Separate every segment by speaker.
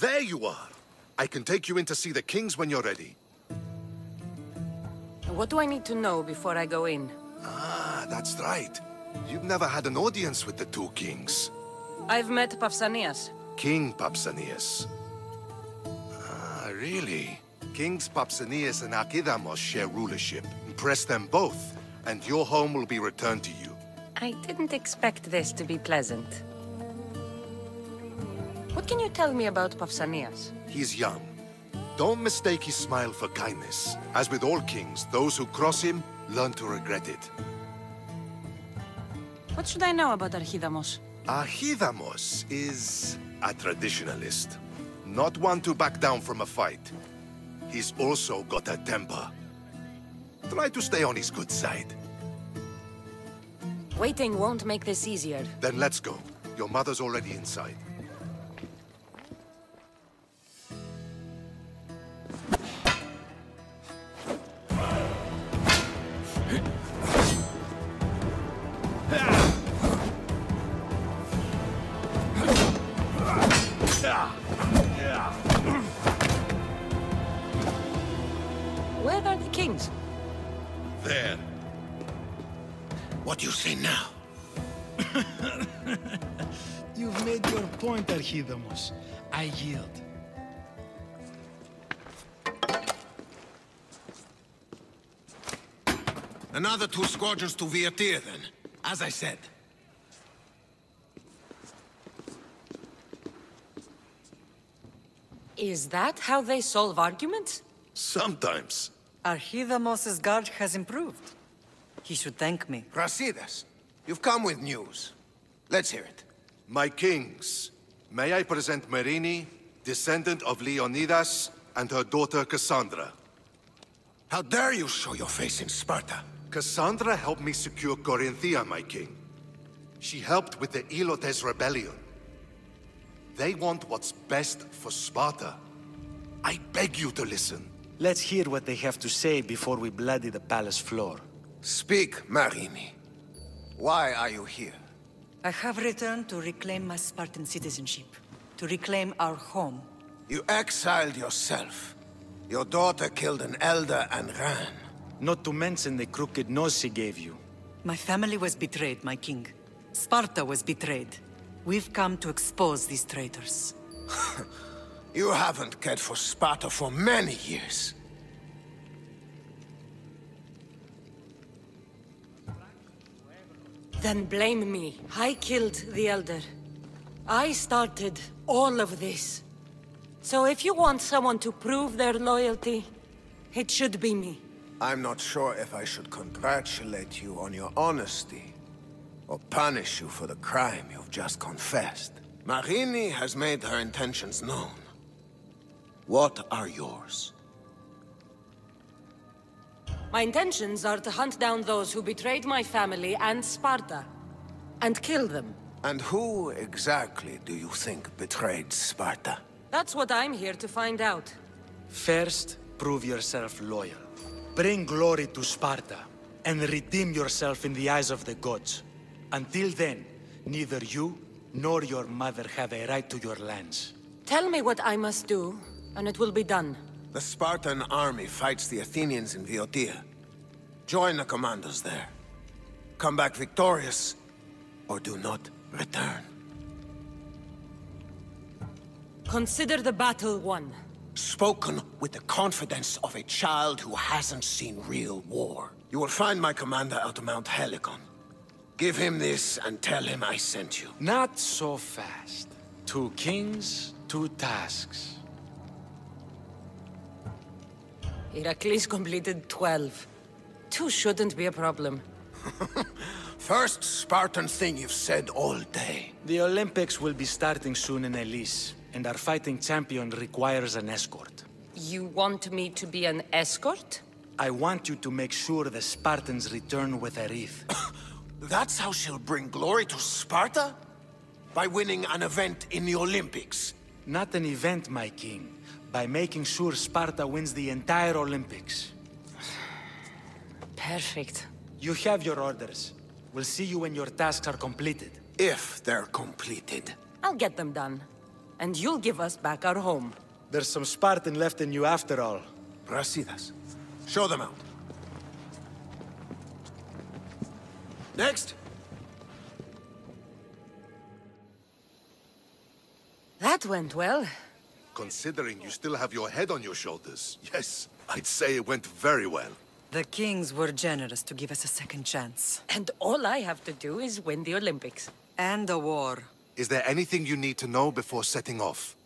Speaker 1: There you are! I can take you in to see the kings when you're ready.
Speaker 2: What do I need to know before I go in?
Speaker 1: Ah, that's right. You've never had an audience with the two kings.
Speaker 2: I've met Pausanias.
Speaker 1: King Pausanias. Ah, really? Kings Pausanias and Archidamos share rulership. Impress them both, and your home will be returned to you.
Speaker 2: I didn't expect this to be pleasant. What can you tell me about Pausanias?
Speaker 1: He's young. Don't mistake his smile for kindness. As with all kings, those who cross him learn to regret it.
Speaker 2: What should I know about Archidamos?
Speaker 1: Archidamos is a traditionalist. Not one to back down from a fight. He's also got a temper. Try to stay on his good side.
Speaker 2: Waiting won't make this easier.
Speaker 1: Then let's go. Your mother's already inside.
Speaker 3: Another two squadrons to Viatir, then. As I said.
Speaker 2: Is that how they solve arguments?
Speaker 1: Sometimes.
Speaker 4: Archidamos's guard has improved. He should thank me.
Speaker 3: Brasidas, you've come with news. Let's hear it.
Speaker 1: My kings, may I present Myrrine, descendant of Leonidas, and her daughter Kassandra.
Speaker 3: How dare you show your face in Sparta?
Speaker 1: Kassandra helped me secure Corinthia, my king. She helped with the Elotes rebellion. They want what's best for Sparta. I beg you to listen.
Speaker 5: Let's hear what they have to say before we bloody the palace floor.
Speaker 3: Speak, Myrrine. Why are you here?
Speaker 4: I have returned to reclaim my Spartan citizenship. To reclaim our home.
Speaker 3: You exiled yourself. Your daughter killed an elder and ran.
Speaker 5: Not to mention the crooked nose she gave you.
Speaker 4: My family was betrayed, my king. Sparta was betrayed. We've come to expose these traitors.
Speaker 3: You haven't cared for Sparta for many years.
Speaker 2: Then blame me. I killed the Elder. I started all of this. So if you want someone to prove their loyalty, it should be me.
Speaker 3: I'm not sure if I should congratulate you on your honesty, or punish you for the crime you've just confessed. Myrrine has made her intentions known. What are yours?
Speaker 2: My intentions are to hunt down those who betrayed my family and Sparta, and kill them.
Speaker 3: And who exactly do you think betrayed Sparta?
Speaker 2: That's what I'm here to find out.
Speaker 5: First, prove yourself loyal. Bring glory to Sparta, and redeem yourself in the eyes of the gods. Until then, neither you nor your mother have a right to your lands.
Speaker 2: Tell me what I must do, and it will be done.
Speaker 3: The Spartan army fights the Athenians in Viotia. Join the commandos there. Come back victorious, or do not return.
Speaker 2: Consider the battle won.
Speaker 3: Spoken with the confidence of a child who hasn't seen real war. You will find my commander out of Mount Helicon. Give him this and tell him I sent you.
Speaker 5: Not so fast. Two kings, two tasks.
Speaker 2: Heracles completed 12. Two shouldn't be a problem.
Speaker 3: First Spartan thing you've said all day.
Speaker 5: The Olympics will be starting soon in Elis, and our fighting champion requires an escort.
Speaker 2: You want me to be an escort?
Speaker 5: I want you to make sure the Spartans return with a wreath.
Speaker 3: That's how she'll bring glory to Sparta? By winning an event in the Olympics.
Speaker 5: Not an event, my king. By making sure Sparta wins the entire Olympics.
Speaker 2: Perfect.
Speaker 5: You have your orders. We'll see you when your tasks are completed.
Speaker 3: If they're completed.
Speaker 2: I'll get them done. And you'll give us back our home.
Speaker 5: There's some Spartan left in you after all.
Speaker 3: Brasidas. Show them out. Next.
Speaker 2: That went well.
Speaker 1: Considering you still have your head on your shoulders, yes, I'd say it went very well.
Speaker 4: The kings were generous to give us a second chance.
Speaker 2: And all I have to do is win the Olympics.
Speaker 4: And a war.
Speaker 1: Is there anything you need to know before setting off?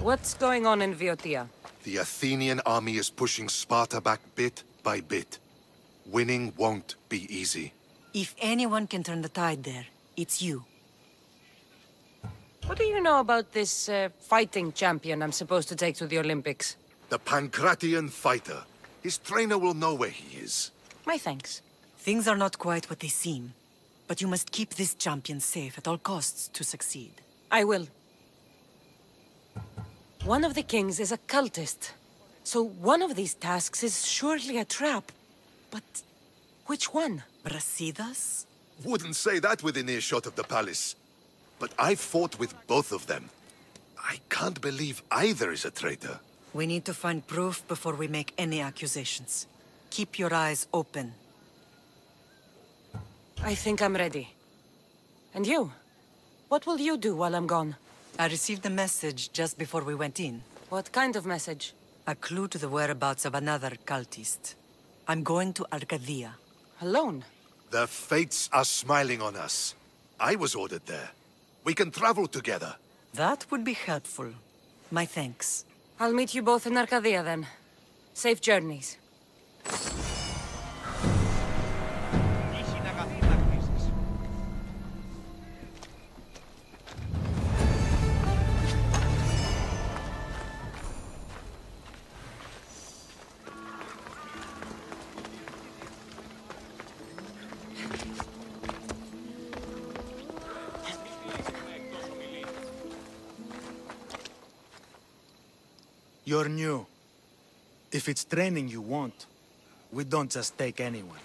Speaker 2: What's going on in Viotia?
Speaker 1: The Athenian army is pushing Sparta back bit by bit. Winning won't be easy.
Speaker 4: If anyone can turn the tide there, it's you.
Speaker 2: What do you know about this uh, fighting champion I'm supposed to take to the Olympics?
Speaker 1: The Pancratian fighter. His trainer will know where he is.
Speaker 2: My thanks.
Speaker 4: Things are not quite what they seem. But you must keep this champion safe at all costs to succeed.
Speaker 2: I will. One of the kings is a cultist. So one of these tasks is surely a trap. But which one?
Speaker 4: Brasidas?
Speaker 1: Wouldn't say that within earshot of the palace. But I fought with both of them. I can't believe either is a traitor.
Speaker 4: We need to find proof before we make any accusations. Keep your eyes open.
Speaker 2: I think I'm ready. And you? What will you do while I'm gone?
Speaker 4: I received a message just before we went in.
Speaker 2: What kind of message?
Speaker 4: A clue to the whereabouts of another cultist. I'm going to Arcadia.
Speaker 2: Alone?
Speaker 1: The fates are smiling on us. I was ordered there. We can travel together.
Speaker 4: That would be helpful. My thanks.
Speaker 2: I'll meet you both in Arcadia then. Safe journeys.
Speaker 5: You're new. If it's training you want, we don't just take anyone.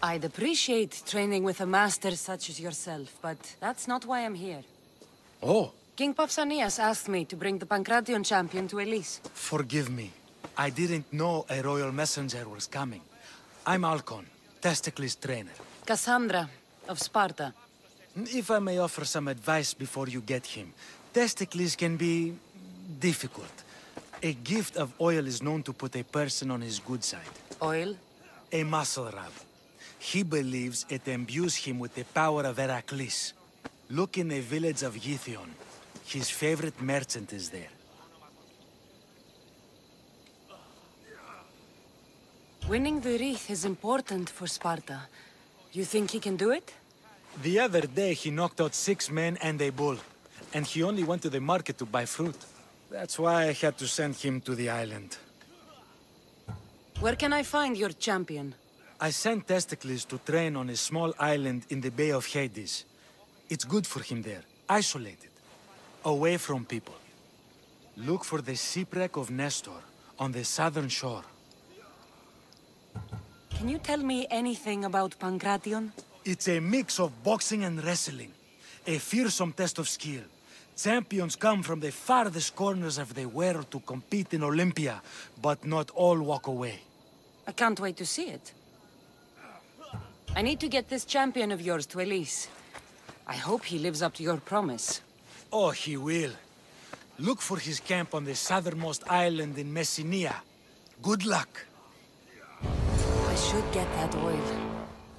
Speaker 2: I'd appreciate training with a master such as yourself, but that's not why I'm here.
Speaker 5: Oh,
Speaker 2: King Pausanias asked me to bring the Pancration champion to Elis.
Speaker 5: forgive me. I didn't know a royal messenger was coming. I'm Alkon, Testikles trainer.
Speaker 2: Kassandra, of Sparta.
Speaker 5: If I may offer some advice before you get him, Testikles can be difficult. A gift of oil is known to put a person on his good side.
Speaker 2: Oil?
Speaker 5: A muscle rub. He believes it imbues him with the power of Heracles. Look in the village of Yithion. His favorite merchant is there.
Speaker 2: Winning the wreath is important for Sparta. You think he can do it?
Speaker 5: The other day he knocked out six men and a bull. And he only went to the market to buy fruit. That's why I had to send him to the island.
Speaker 2: Where can I find your champion?
Speaker 5: I sent Testikles to train on a small island in the Bay of Hades. It's good for him there, isolated, away from people. Look for the shipwreck of Nestor on the southern shore.
Speaker 2: Can you tell me anything about Pancration?
Speaker 5: It's a mix of boxing and wrestling. A fearsome test of skill. Champions come from the farthest corners of the world to compete in Olympia, but not all walk away.
Speaker 2: I can't wait to see it. I need to get this champion of yours to Elis. I hope he lives up to your promise.
Speaker 5: Oh, he will. Look for his camp on the southernmost island in Messenia. Good luck.
Speaker 2: I should get that oil.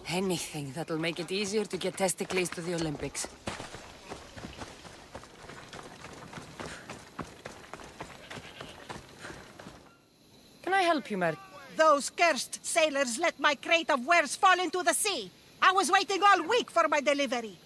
Speaker 2: Anything that'll make it easier to get Testikles to the Olympics. Can I help you, Merc?
Speaker 6: Those cursed sailors let my crate of wares fall into the sea. I was waiting all week for my delivery.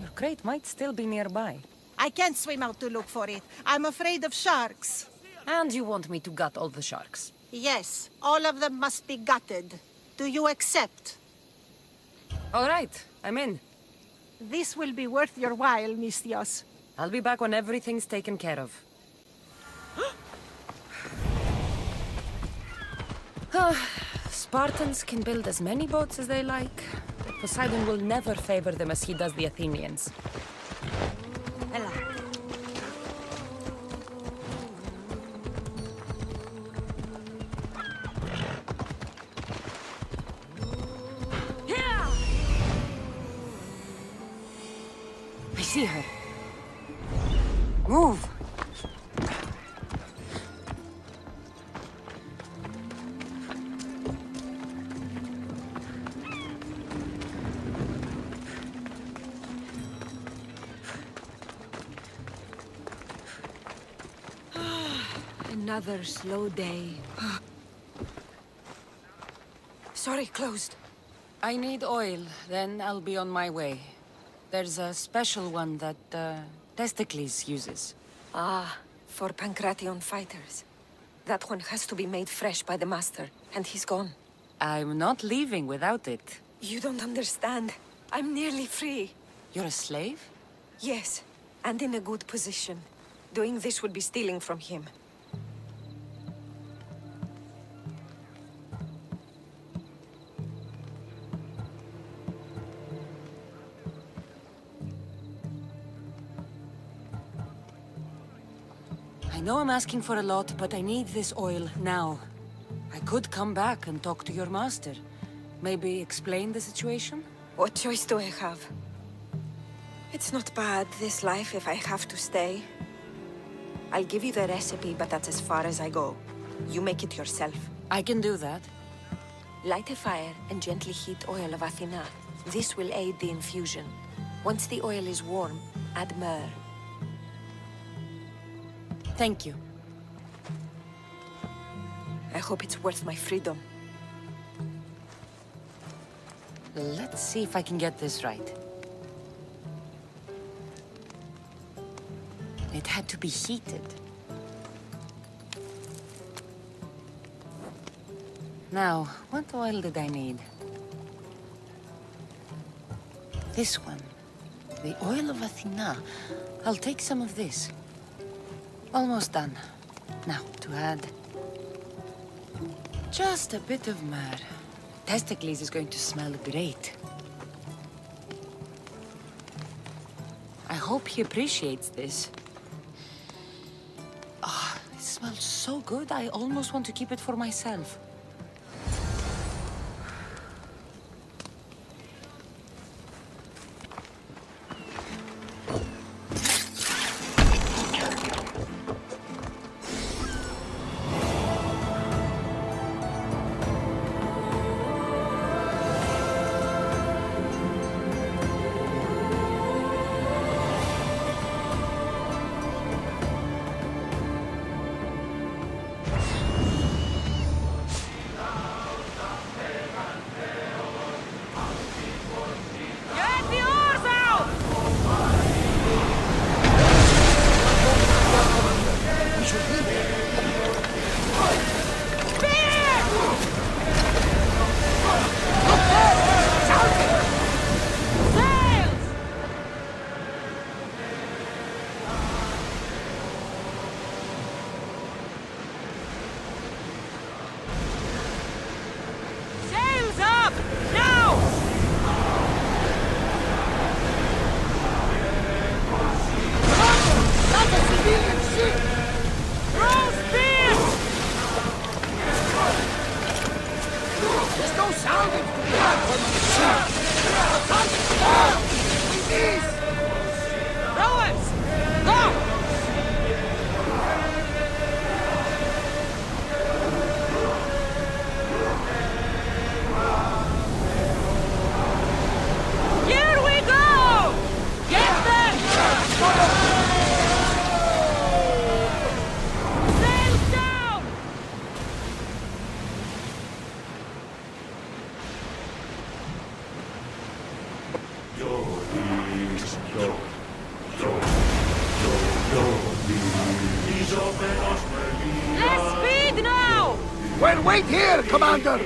Speaker 2: Your crate might still be nearby.
Speaker 6: I can't swim out to look for it. I'm afraid of sharks.
Speaker 2: And you want me to gut all the sharks.
Speaker 6: Yes, all of them must be gutted. Do you accept?
Speaker 2: All right, I'm in.
Speaker 6: This will be worth your while, Misthios.
Speaker 2: I'll be back when everything's taken care of. Ah, Spartans can build as many boats as they like. but Poseidon will never favor them as he does the Athenians. Another slow day. Sorry, closed. I need oil, then I'll be on my way. There's a special one that, uh, Testikles uses.
Speaker 7: Ah, for Pancration fighters. That one has to be made fresh by the Master, and he's gone.
Speaker 2: I'm not leaving without it.
Speaker 7: You don't understand. I'm nearly free.
Speaker 2: You're a slave?
Speaker 7: Yes, and in a good position. Doing this would be stealing from him.
Speaker 2: Know I'm asking for a lot, but I need this oil now. I could come back and talk to your master. Maybe explain the situation?
Speaker 7: What choice do I have? It's not bad, this life, if I have to stay. I'll give you the recipe, but that's as far as I go. You make it yourself.
Speaker 2: I can do that.
Speaker 7: Light a fire and gently heat oil of Athena. This will aid the infusion. Once the oil is warm, add myrrh.
Speaker 2: Thank you.
Speaker 7: I hope it's worth my freedom.
Speaker 2: Let's see if I can get this right. It had to be heated. Now, what oil did I need? This one. The oil of Athena. I'll take some of this. Almost done. Now, to add... Just a bit of myrrh. Testikles is going to smell great. I hope he appreciates this. Ah, it smells so good, I almost want to keep it for myself.
Speaker 8: Well, wait here, Commander!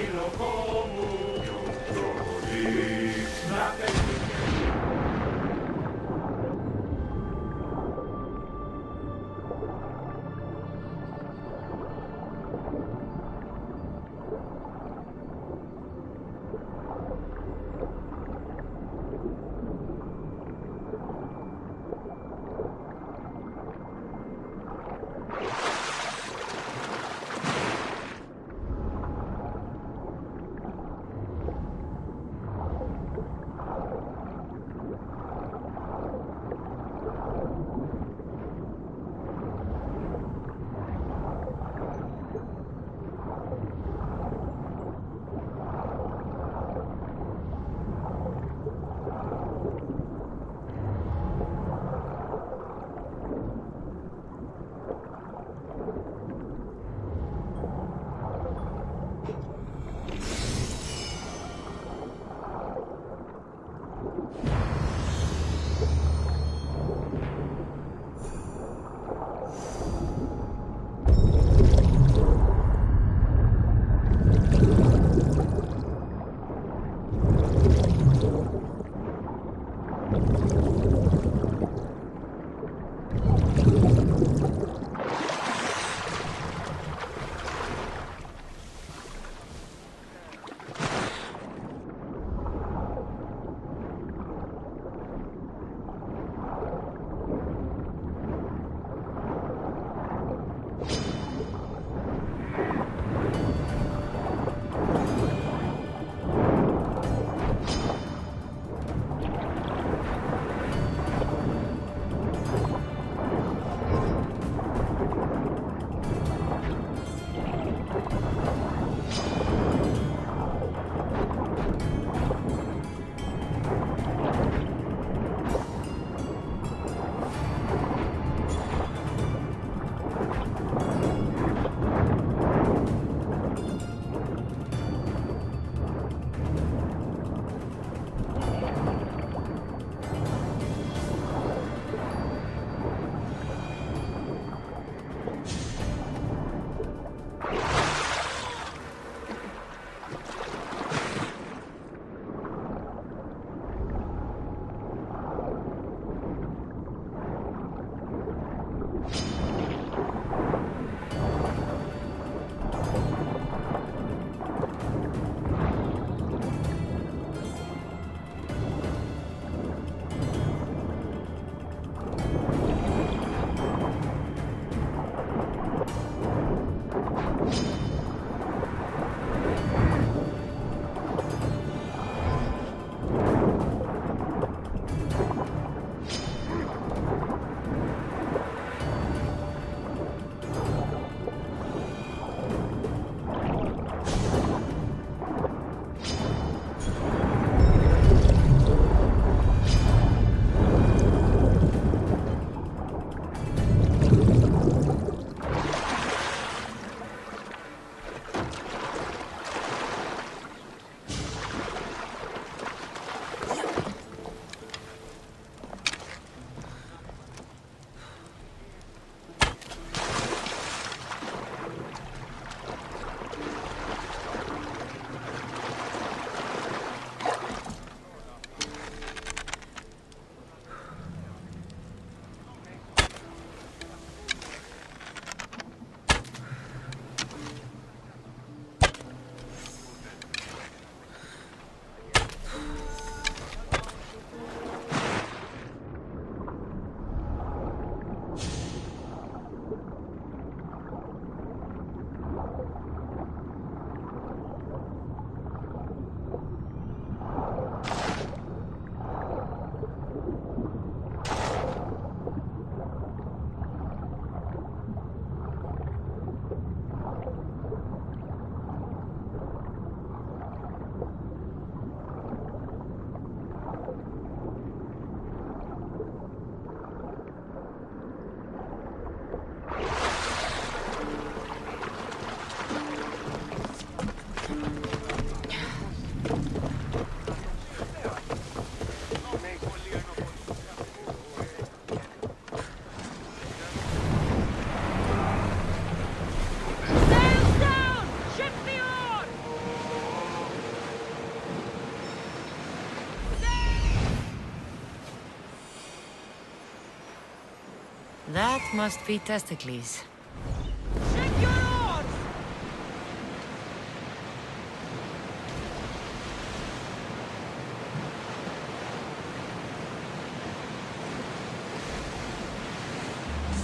Speaker 2: Must be Testikles.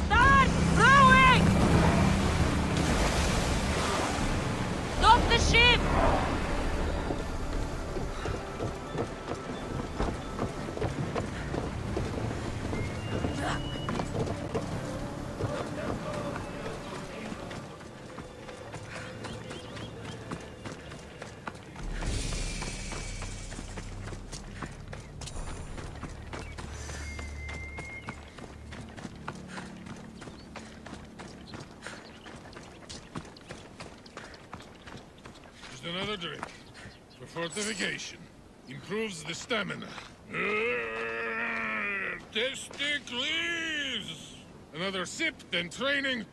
Speaker 9: Start rowing! Stop the ship!
Speaker 10: Another drink. For fortification. Improves the stamina. Uh, Testikles! Another sip, then training.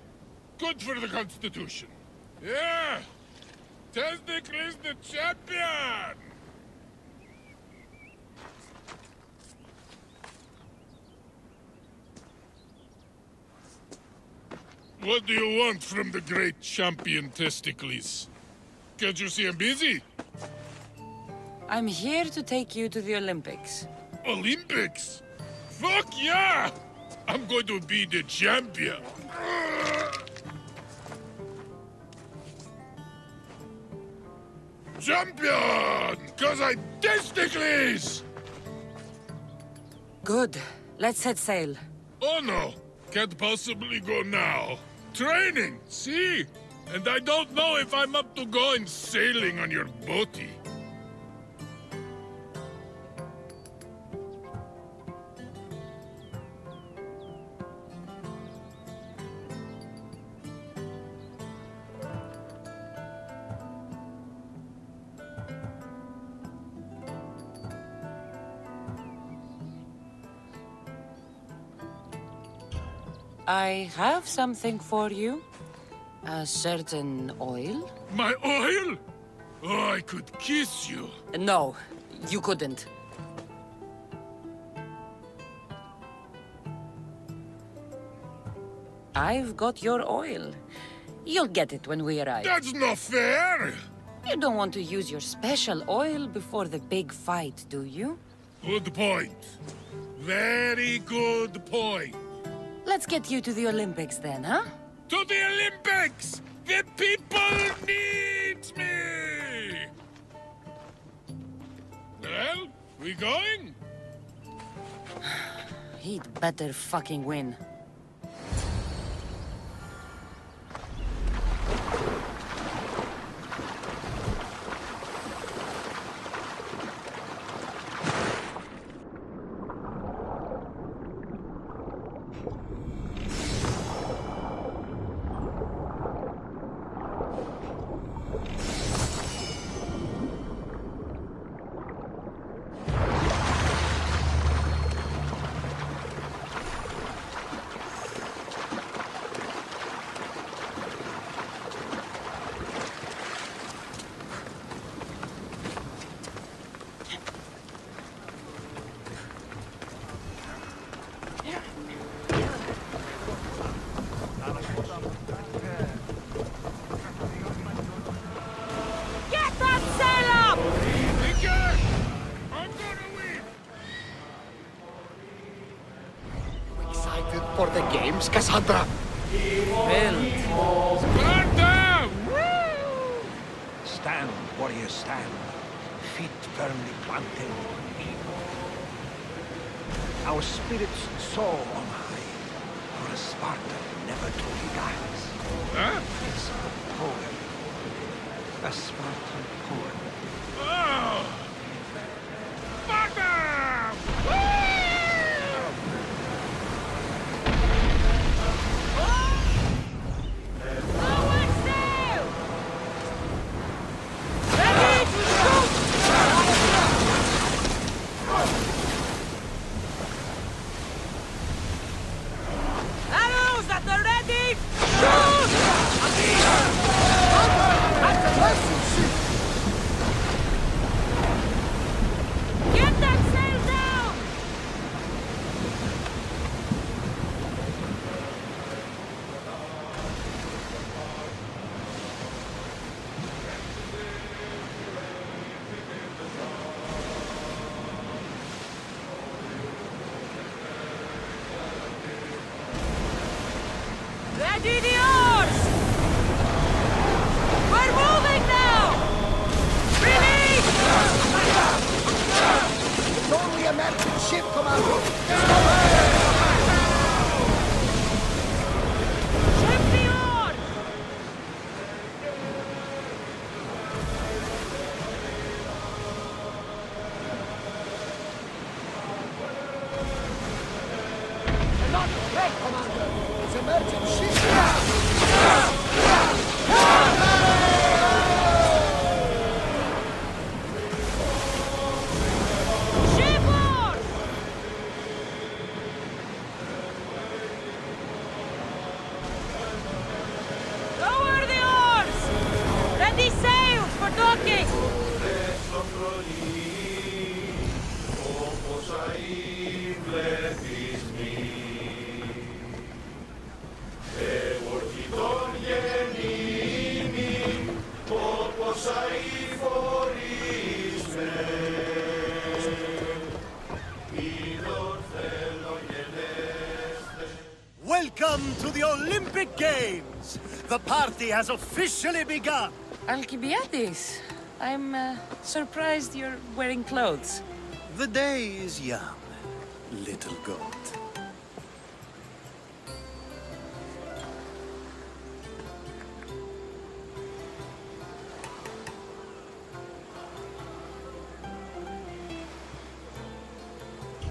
Speaker 10: Good for the constitution. Yeah! Testikles the champion! What do you want from the great champion Testikles? Can't you see I'm busy?
Speaker 2: I'm here to take you to the Olympics.
Speaker 10: Olympics? Fuck yeah! I'm going to be the champion. Champion! Cause I Testikles!
Speaker 2: Good. Let's set sail.
Speaker 10: Oh no! Can't possibly go now. Training, see? And I don't know if I'm up to going sailing on your boaty.
Speaker 2: I have something for you. A certain oil?
Speaker 10: My oil? Oh, I could kiss you.
Speaker 2: No, you couldn't. I've got your oil. You'll get it when we arrive.
Speaker 10: That's not fair!
Speaker 2: You don't want to use your special oil before the big fight, do you?
Speaker 10: Good point. Very good point.
Speaker 2: Let's get you to the Olympics then, huh?
Speaker 10: To the Olympics! The people need me! Well, we going?
Speaker 2: He'd better fucking win.
Speaker 8: The games, Kassandra?
Speaker 10: Sparta!
Speaker 11: Stand, warriors, stand. Feet firmly planted. Our spirits soar on high, for a Spartan never truly dies.
Speaker 10: Huh?
Speaker 11: It's a poem. A Spartan poem.
Speaker 10: Oh! Sparta!
Speaker 9: Lower sail! Ready to shoot! Arrows at the ready! Shoot! Get that sail down! Ready the oars! We're moving now! Release!
Speaker 8: It's only a merchant ship, Commander.
Speaker 9: Ship the oars!
Speaker 8: Not wreck, Commander. It's
Speaker 12: has officially begun!
Speaker 2: Alcibiades, I'm uh, surprised you're wearing clothes.
Speaker 12: The day is young, little goat.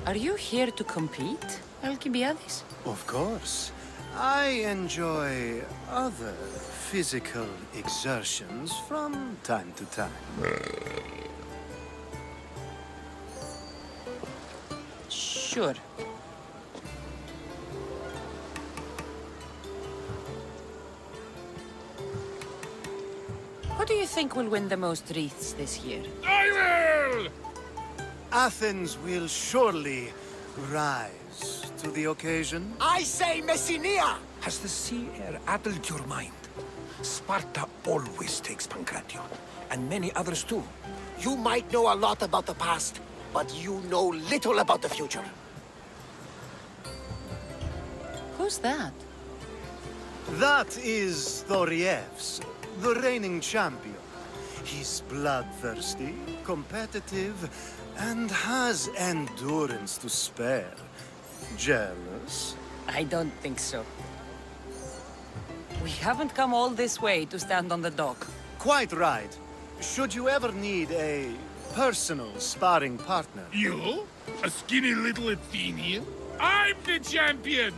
Speaker 2: Are you here to compete, Alcibiades?
Speaker 12: Of course. I enjoy other physical exertions from time to time.
Speaker 2: Sure. Who do you think will win the most wreaths this year?
Speaker 10: I will!
Speaker 12: Athens will surely rise to the occasion.
Speaker 11: I say Messenia! Has the sea air addled your mind? Sparta always takes Pancration, and many others too. You might know a lot about the past, but you know little about the future.
Speaker 2: Who's that?
Speaker 12: That is Thorievs, the reigning champion. He's bloodthirsty, competitive, and has endurance to spare. Jealous?
Speaker 2: I don't think so. We haven't come all this way to stand on the dock.
Speaker 12: Quite right. Should you ever need a personal sparring partner?
Speaker 10: You? A skinny little Athenian? I'm the champion!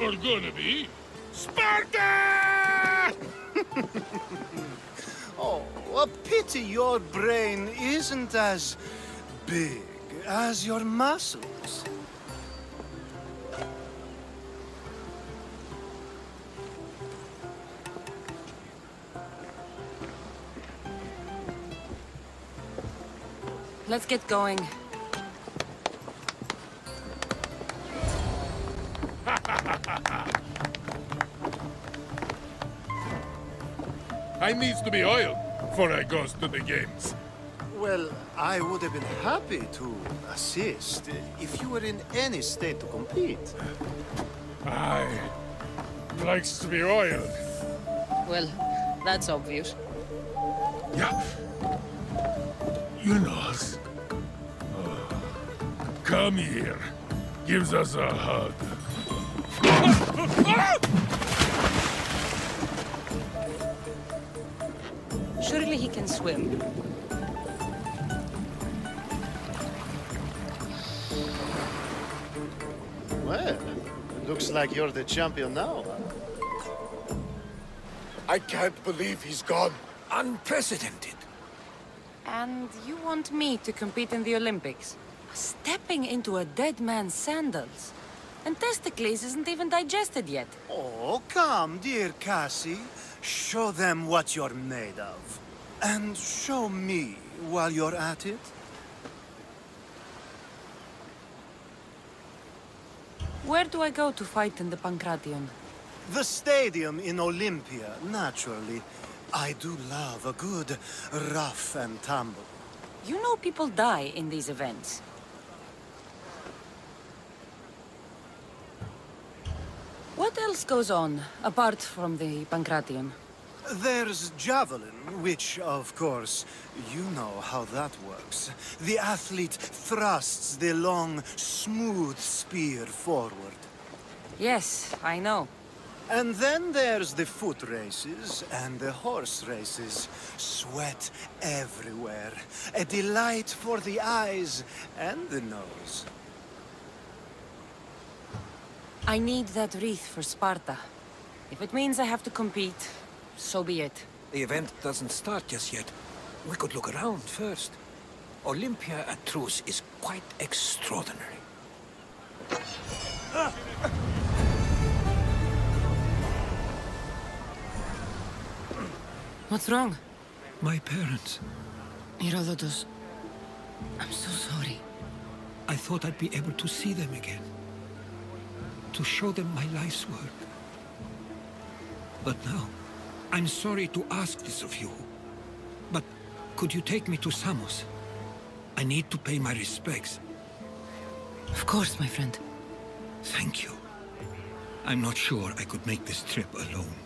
Speaker 10: Or gonna be. Sparta!
Speaker 12: oh, a pity your brain isn't as big as your muscles.
Speaker 2: Let's get going.
Speaker 10: I needs to be oiled before I goes to the games.
Speaker 12: Well, I would have been happy to assist if you were in any state to compete.
Speaker 10: I likes to be oiled.
Speaker 2: Well, that's obvious.
Speaker 10: Yeah. You know. Oh. Come here. Gives us a hug.
Speaker 2: Surely he can swim.
Speaker 12: Well, looks like you're the champion now.
Speaker 11: I can't believe he's gone. Unprecedented.
Speaker 2: And you want me to compete in the Olympics? Stepping into a dead man's sandals. And Testikles isn't even digested yet.
Speaker 12: Oh, come, dear Cassie. Show them what you're made of. And show me while you're at it.
Speaker 2: Where do I go to fight in the Pancration?
Speaker 12: The stadium in Olympia, naturally. I do love a good rough and tumble.
Speaker 2: You know people die in these events. What else goes on, apart from the Pankration?
Speaker 12: There's javelin, which, of course, you know how that works. The athlete thrusts the long, smooth spear forward.
Speaker 2: Yes, I know.
Speaker 12: And then there's the foot races and the horse races. Sweat everywhere. A delight for the eyes and the nose.
Speaker 2: I need that wreath for Sparta. If it means I have to compete, so be it.
Speaker 11: The event doesn't start just yet. We could look around first. Olympia at truce is quite extraordinary.
Speaker 2: What's wrong?
Speaker 11: My parents.
Speaker 2: Herodotus, I'm so sorry.
Speaker 11: I thought I'd be able to see them again. To show them my life's work. But now, I'm sorry to ask this of you. But could you take me to Samos? I need to pay my respects.
Speaker 2: Of course, my friend.
Speaker 11: Thank you. I'm not sure I could make this trip alone.